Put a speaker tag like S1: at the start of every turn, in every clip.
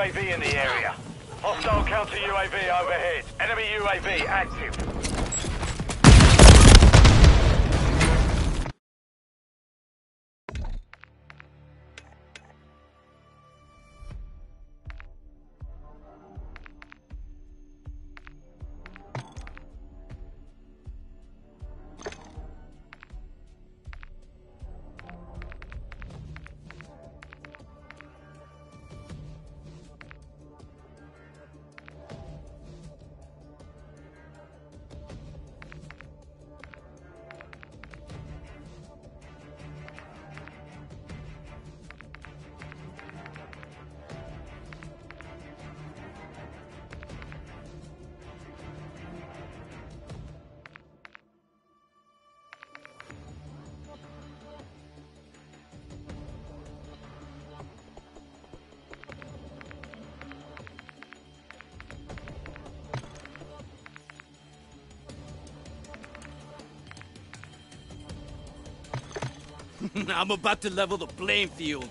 S1: UAV in the area. Hostile counter UAV overhead. Enemy UAV active.
S2: I'm about to level the playing field.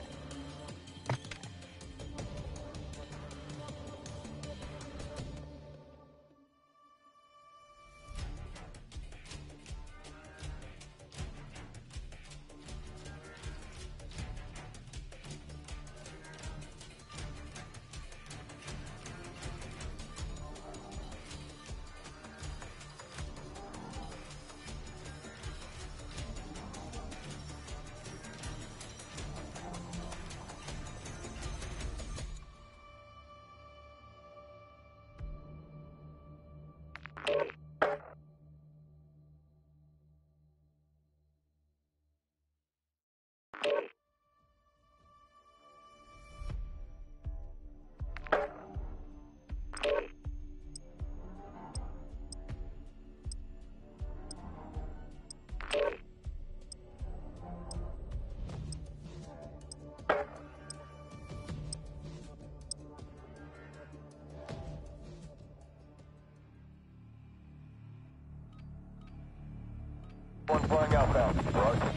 S2: One flying outbound. Roger.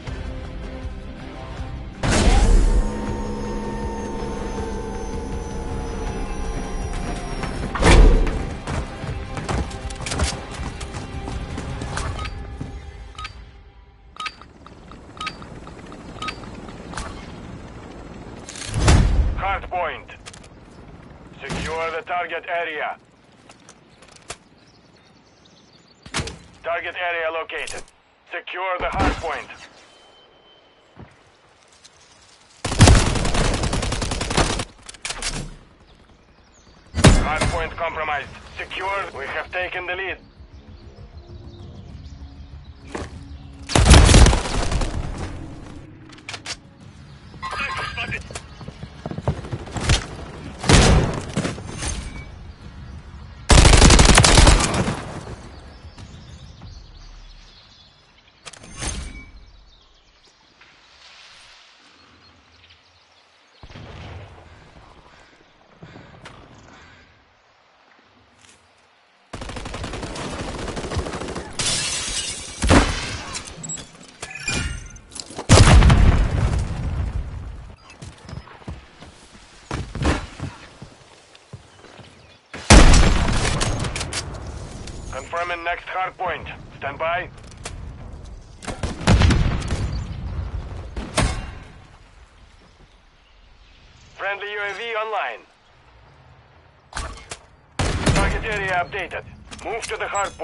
S2: Hard point. Secure the target area. Target area located. Secure the hard point. Hard point compromised. Secure. We have taken the lead. Confirming next hard point. Stand by. Friendly UAV online. Target area updated. Move to the hard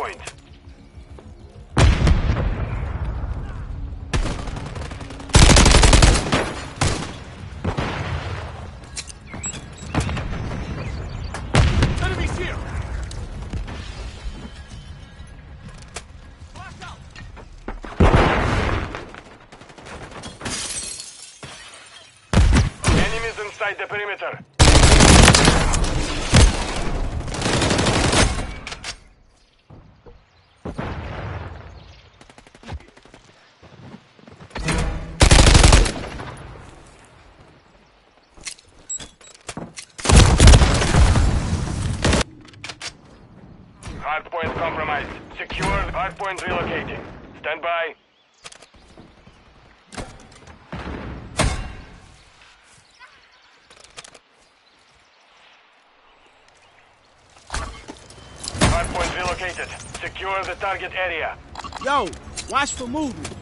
S1: perimeter.
S2: Hardpoint compromised. Secure. Hardpoint relocating. Stand by. Secure the target area.
S3: Yo, watch for movement.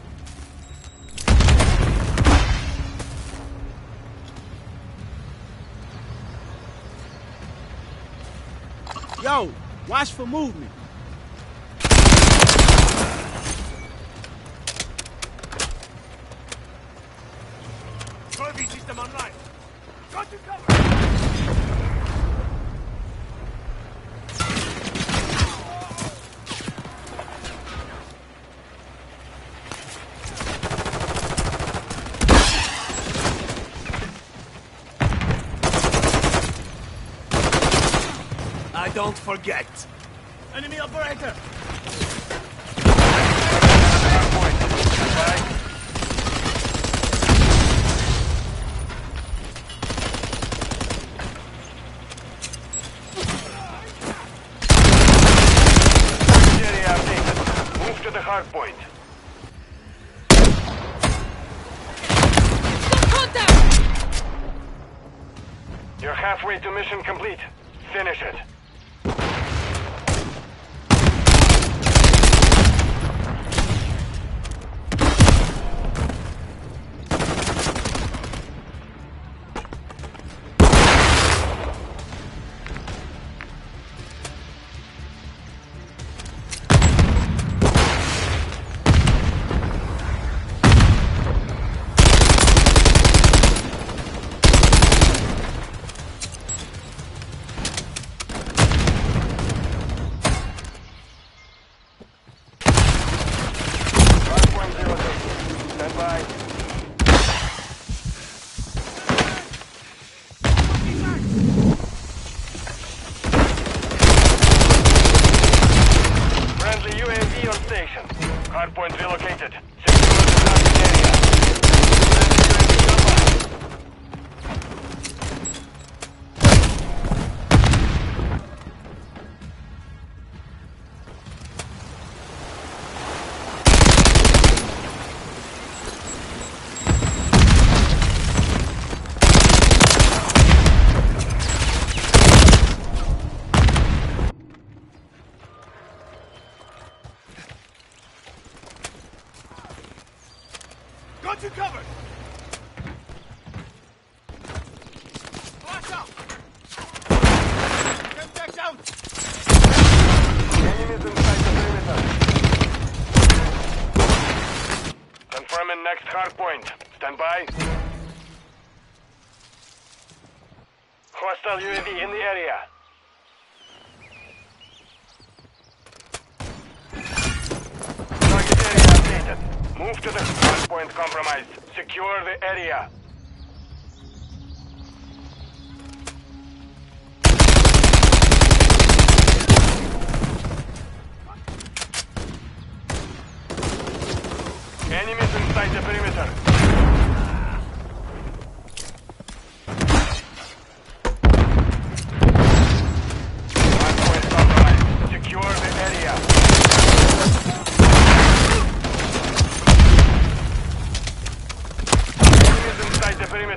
S3: Yo, watch for movement.
S4: Don't forget.
S3: Enemy operator!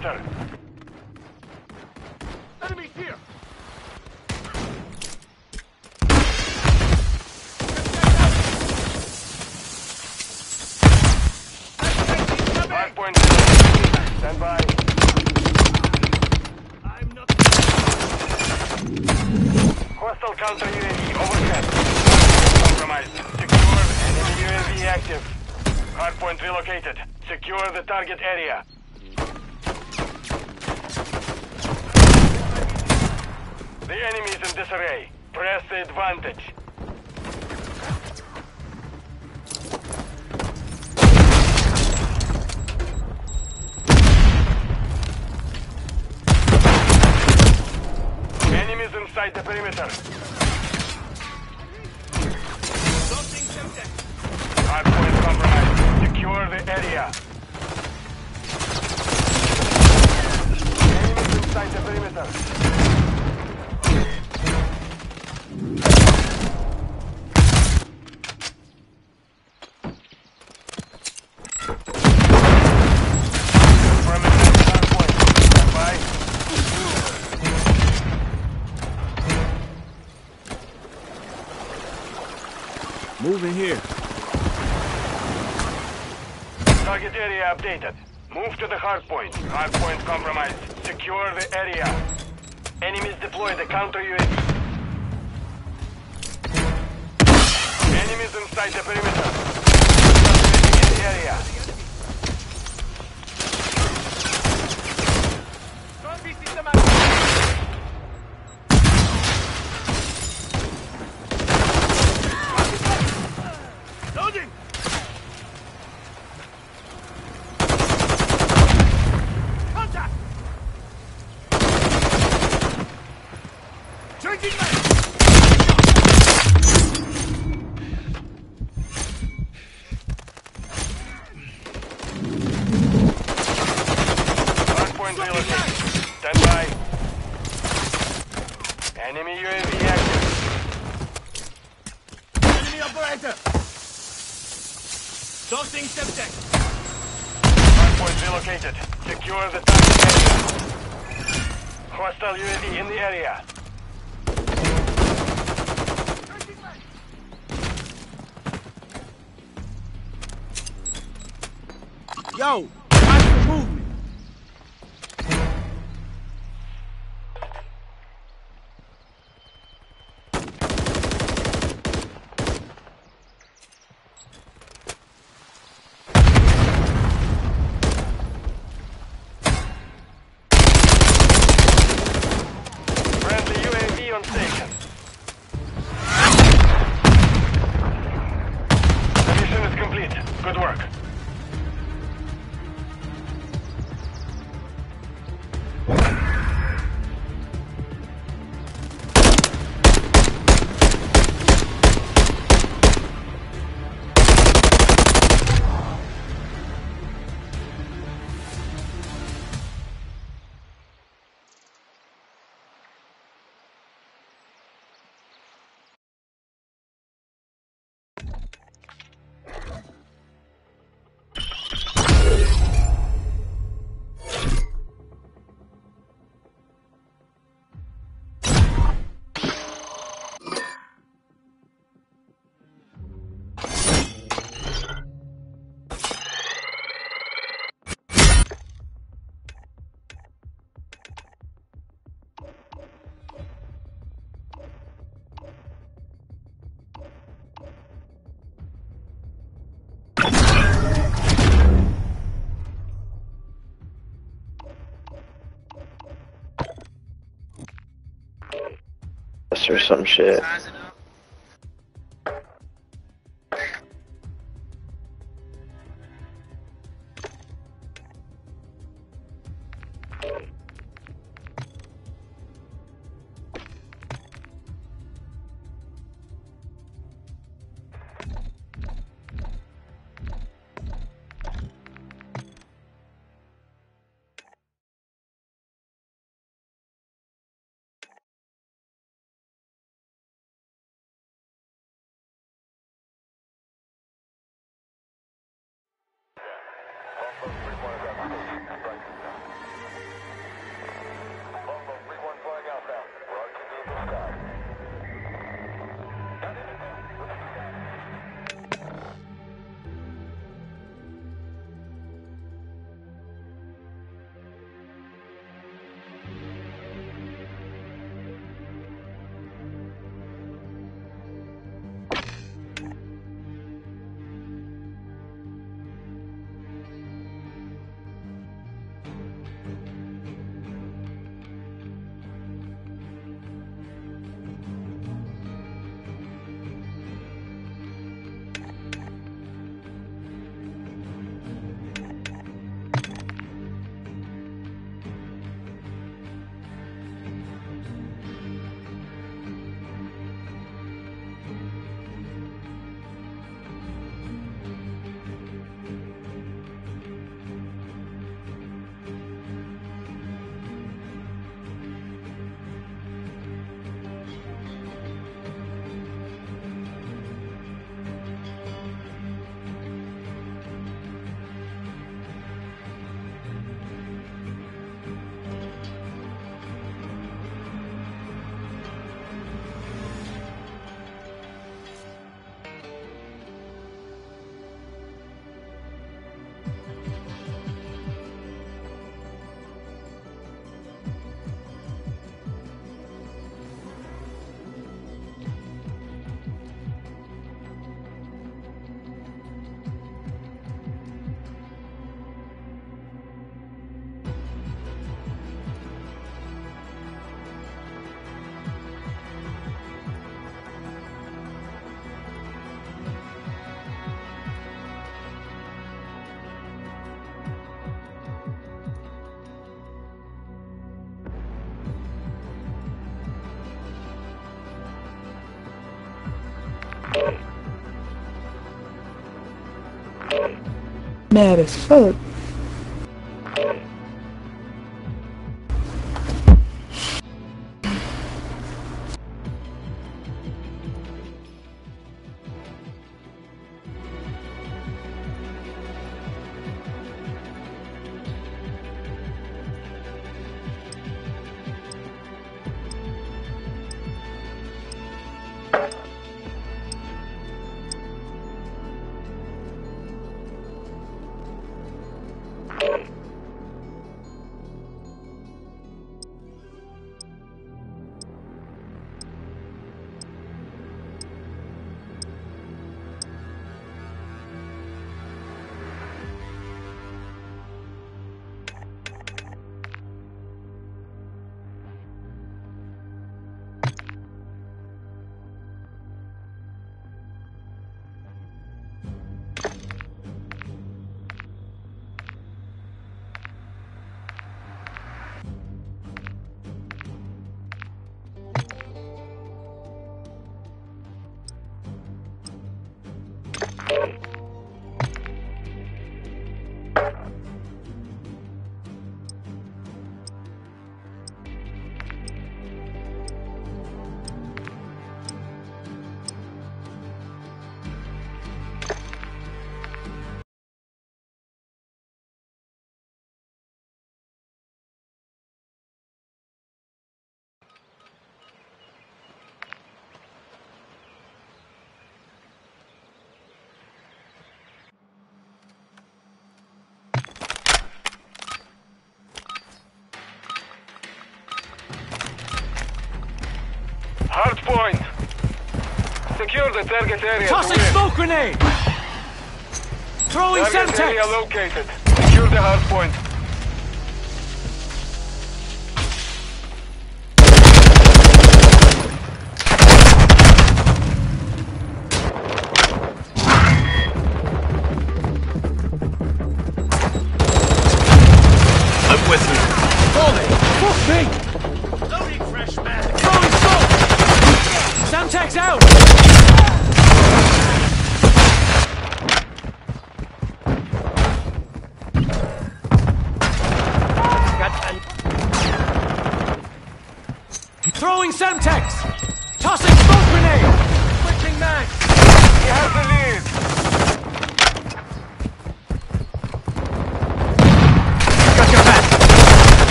S2: turret.
S4: Enemy here!
S2: Hardpoint stand by.
S4: I'm not.
S2: Hostile counter UAV overhead. Compromised. Secure enemy UAV active. Hardpoint relocated. Secure the target area.
S3: Moving here.
S2: Target area updated. Move to the hard point. Hard point compromised. Secure the area. Enemies deploy the counter UAV. Enemies inside the perimeter. In the area.
S4: Zombie system active. Loading! Contact! Changing mag!
S2: Hard point relocated. Stand by. Enemy UAV active.
S3: Enemy operator.
S4: Tossing Semtex.
S2: Hard point relocated. Secure the
S5: or some shit.
S6: Mad as fuck.
S2: Hard point. Secure the target area. to
S4: Tossing smoke grenade! Throwing
S2: Target area
S4: Semtex!
S2: located. Secure the hard point.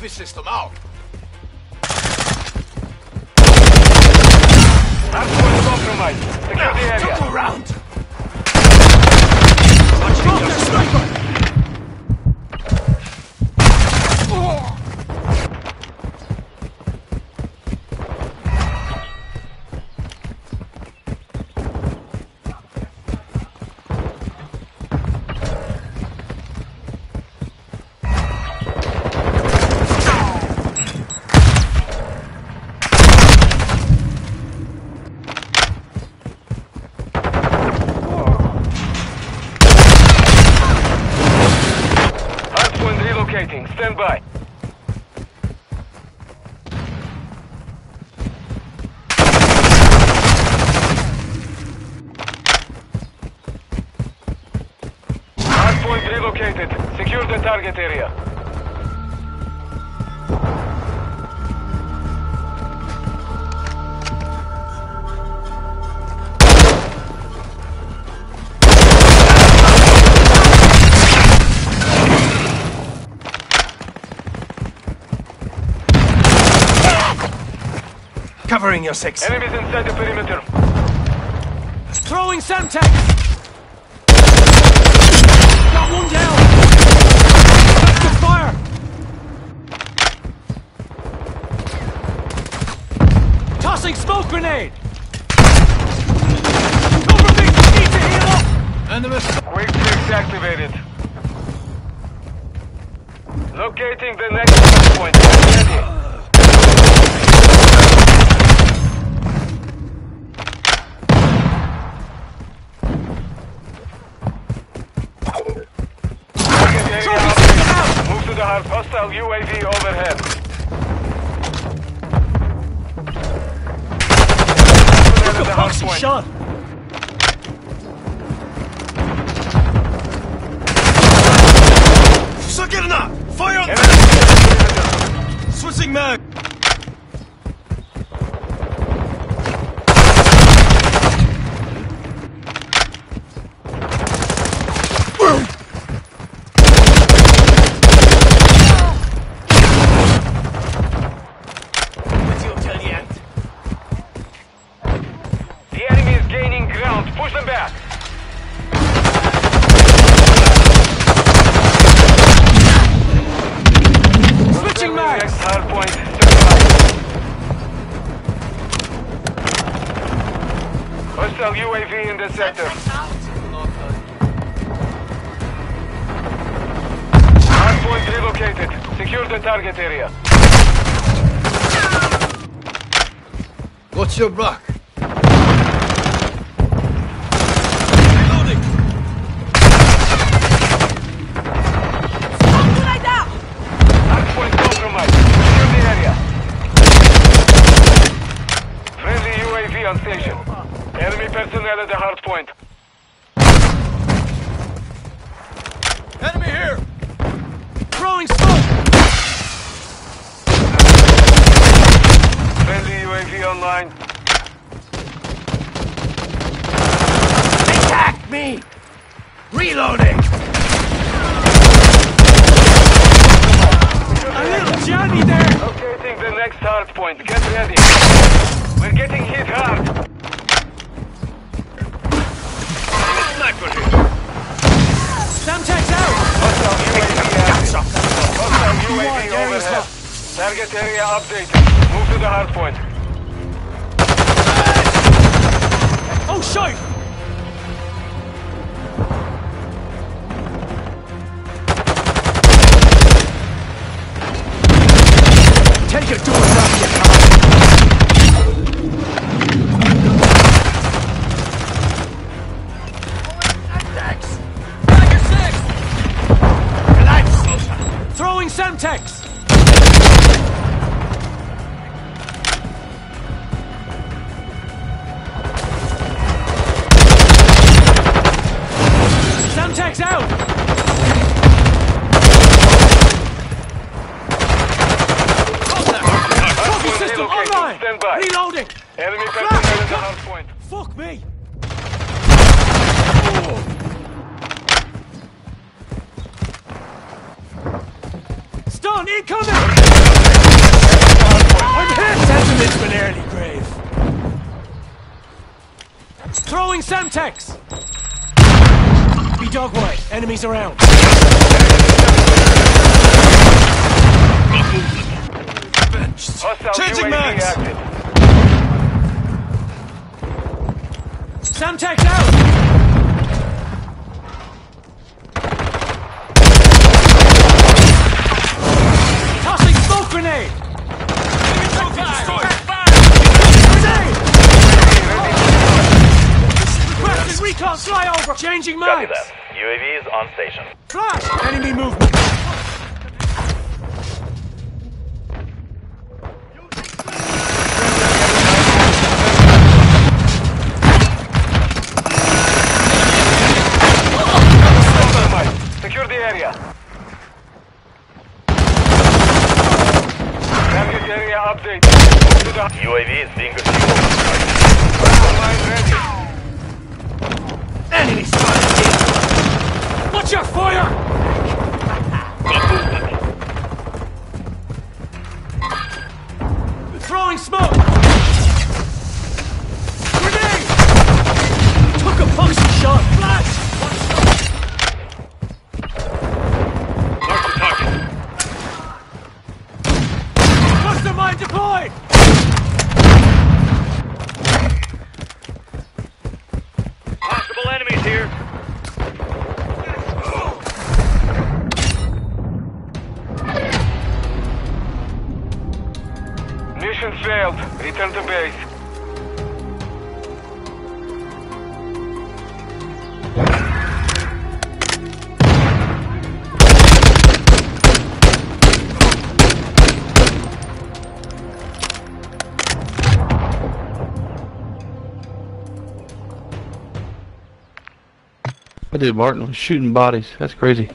S3: Trophy system out.
S2: Hard point compromised. Secure the area.
S3: Jump around.
S4: Drop their sniper!
S2: Hard point relocating. Stand by. Hard point relocated. Secure the target area.
S3: Covering your six.
S2: Enemies inside the perimeter.
S4: Throwing Semtex! Got one down! Active fire! Tossing smoke grenade!
S3: Enemy
S2: Quick fix activated. Locating the next point. Ready. Target area update. Move to the hostile UAV overhead.
S4: Took a
S2: The hard point.
S4: shot.
S3: Sakirna! Fire on Switching mag! Watch your back! Reloading!
S2: Hard point compromised. Secure the area. Friendly UAV on station. Enemy personnel at the hard point.
S3: Enemy here!
S4: Throwing smoke.
S2: Friendly UAV online.
S3: Attack me! Reloading!
S4: A little Johnny there.
S2: Locating the next hard point. Get ready. We're getting hit hard. Sniper here.
S4: Semtex out.
S2: Hostile UAV active. Hostile UAV overhead. Target area updated. Move to the hard point.
S4: Reloading.
S2: Enemy personnel at ah, the hard point.
S4: Fuck me. Stun incoming. I'm hit. Sentinel's been early grave. Throwing Semtex. Be dog white. Enemies around.
S3: Changing mags.
S4: Semtex out. Tossing smoke grenade. Grenade. Requesting recon flyover. Changing
S1: Copy that. UAV is on station.
S4: Flash. Enemy movement.
S2: Compromised. Secure the area. Target area update. Move to the
S1: UAV is being refueled.
S2: online ready.
S3: Enemy spotted!
S4: Watch your Did Martin was shooting bodies. That's crazy.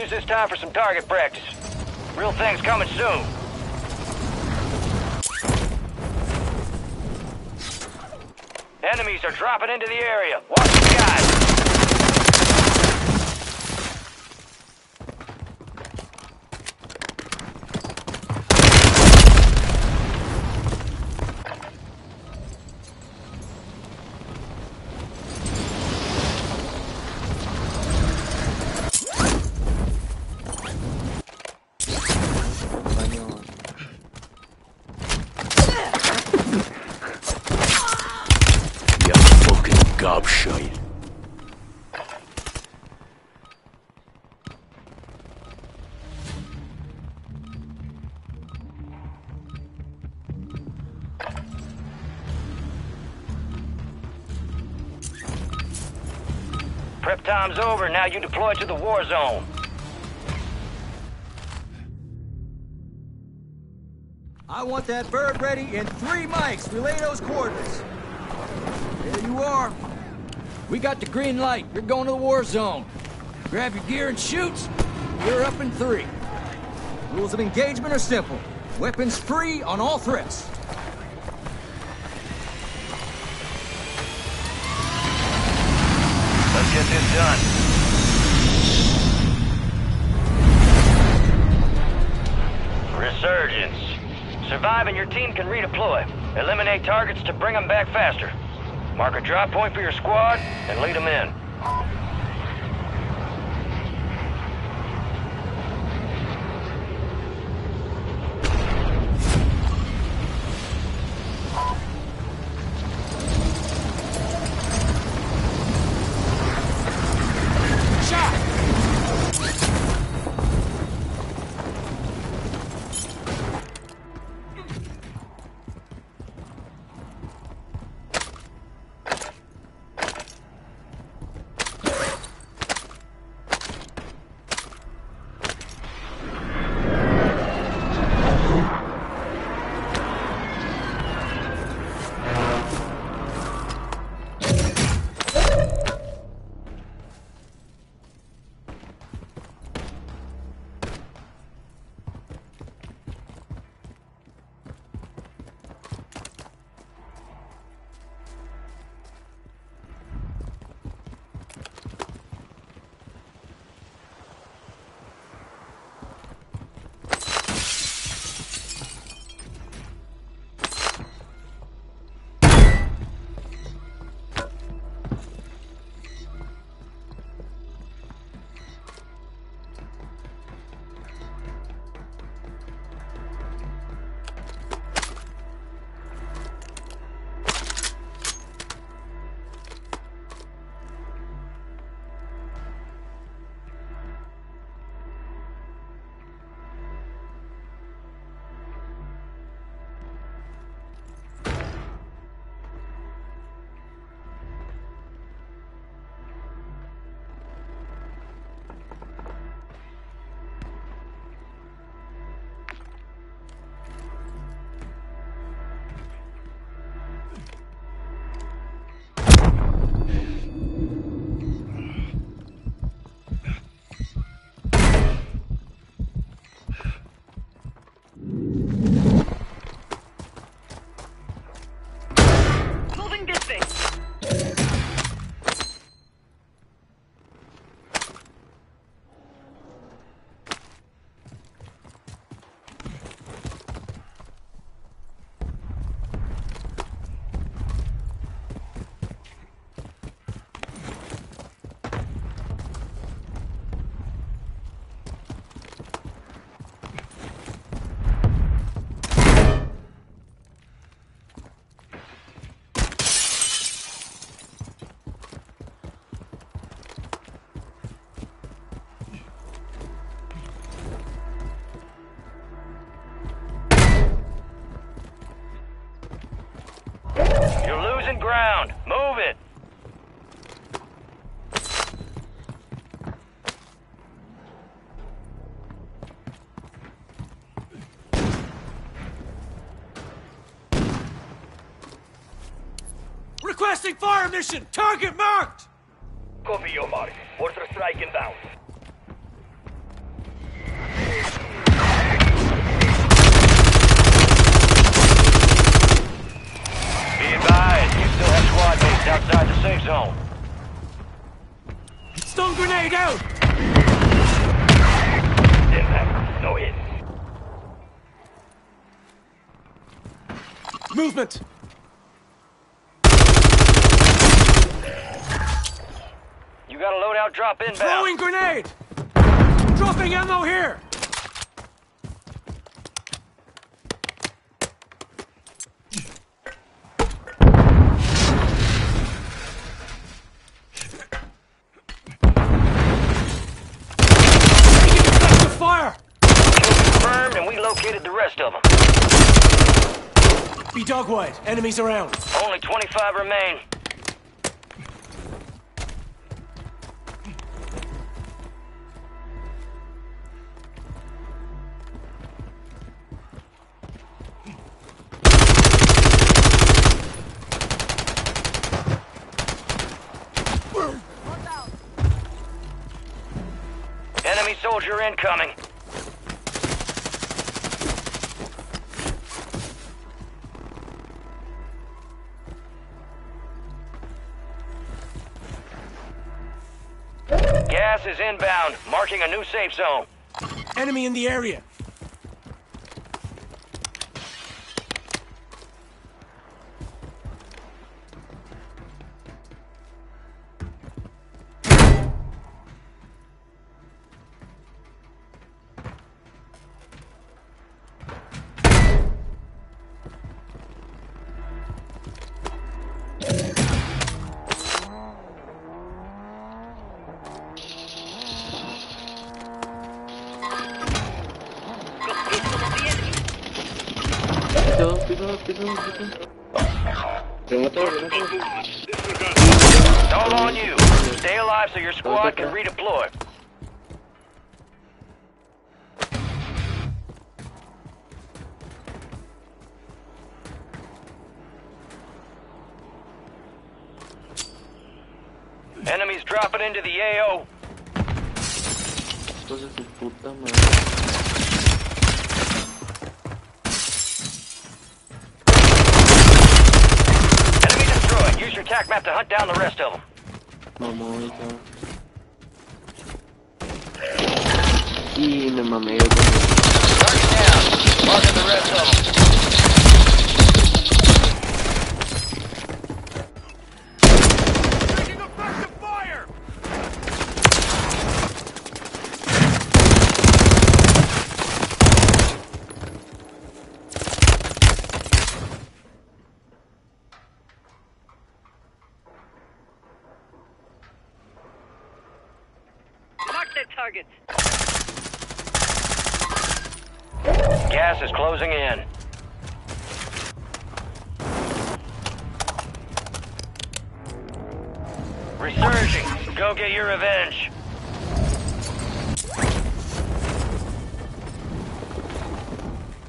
S1: Use this time for some target practice. Real thing's coming soon. Enemies are dropping into the area. Watch the skies. Time's over. Now you deploy to the war zone.
S7: I want that bird ready in three mikes. Relay those coordinates. There you are. We got the green light. You're going to the war zone. Grab your gear and shoot. You're up in three. Rules of engagement are simple. Weapons free on all threats.
S1: Let's get this done. Resurgence. Survive and your team can redeploy. Eliminate targets to bring them back faster. Mark a drop point for your squad and lead them in.
S4: Fire mission! Target marked!
S1: Copy your mark. Mortar strike inbound. Be advised, you still have squad mates outside the safe zone.
S4: Stun grenade out!
S1: Impact, no hit.
S4: Movement!
S1: Got a loadout drop inbound.
S4: Throwing grenade! Dropping ammo here! Fire!
S1: Confirmed, and we located the rest of them.
S4: Be dog wide. Enemies around.
S1: Only 25 remain. Incoming. Gas is inbound, marking a new safe zone.
S8: Enemy in the area.
S1: target. Gas is closing in. Resurging. Go get your revenge.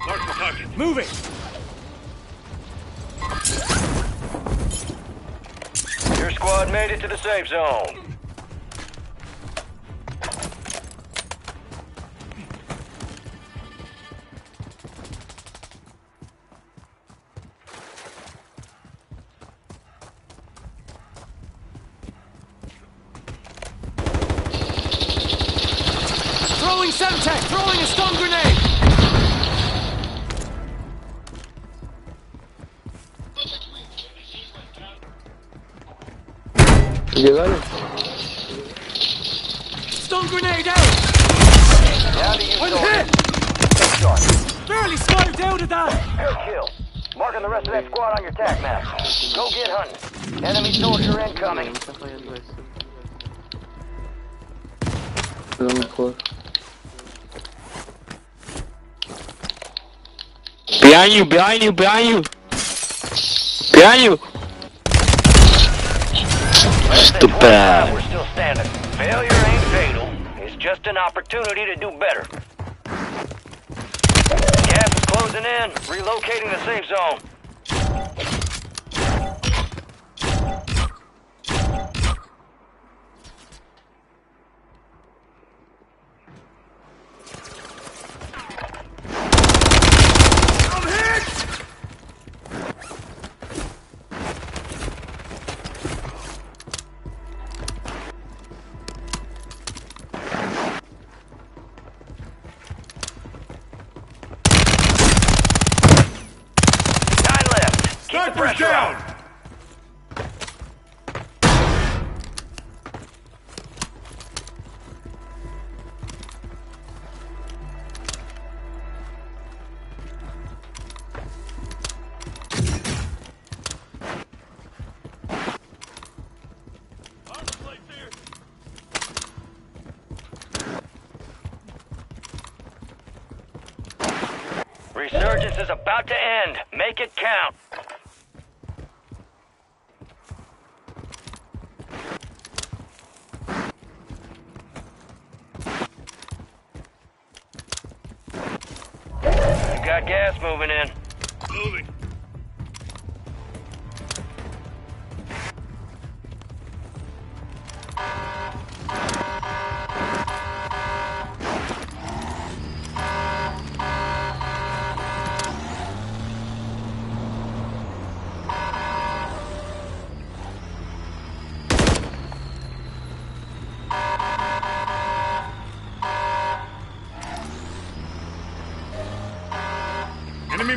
S2: Mark the target.
S8: Moving!
S1: Your squad made it to the safe zone.
S9: Behind you, behind you, behind you. Behind you.
S1: Stupid. We're still standing. Failure ain't fatal. It's just an opportunity to do better. Gap is closing in. Relocating the safe zone. is about to end. Make it count.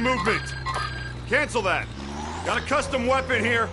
S10: Movement! Cancel that! Got a custom weapon here!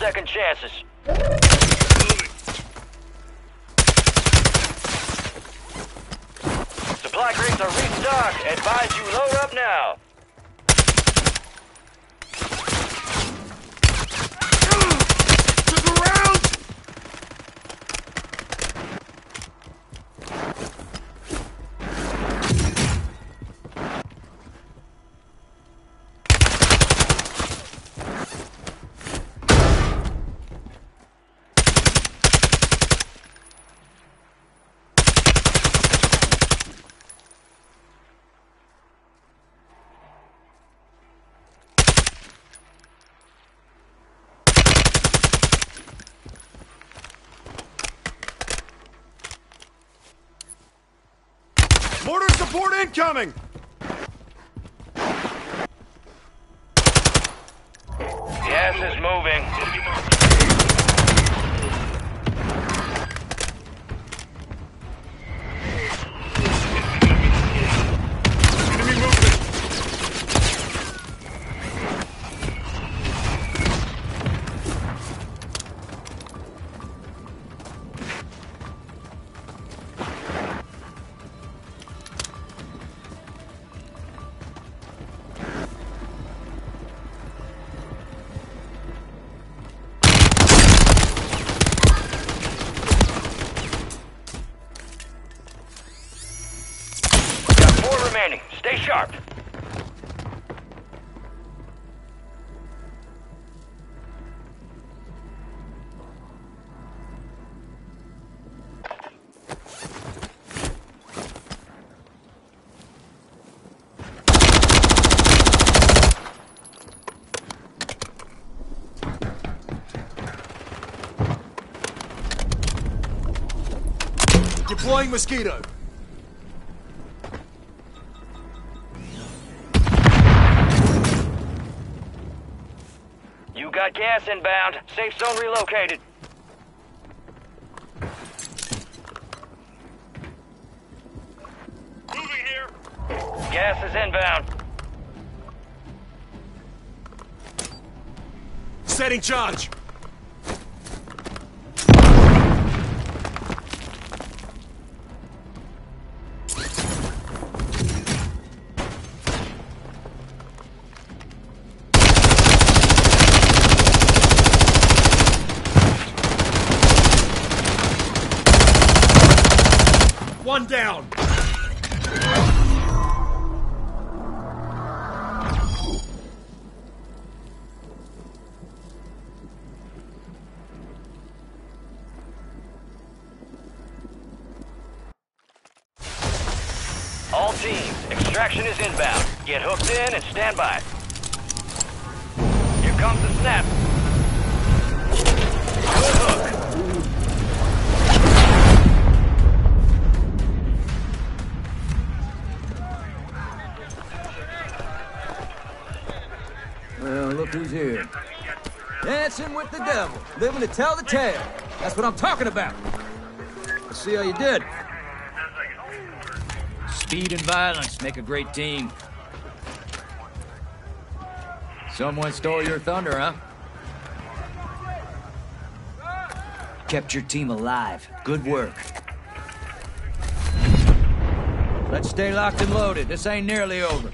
S1: Second chances. Moving. Supply crates are restocked. Advise you load up now.
S10: To the ground! Support incoming! Deploying Mosquito!
S1: You got gas inbound. Safe zone relocated. Moving here. Gas is inbound.
S10: Setting charge!
S7: Well, look who's here. Dancing with the devil, living to tell the tale. That's what I'm talking about. Let's see how you did. Speed and violence make a great team. Someone stole your thunder, huh? Kept your team alive. Good work. Let's stay locked and loaded. This ain't nearly over.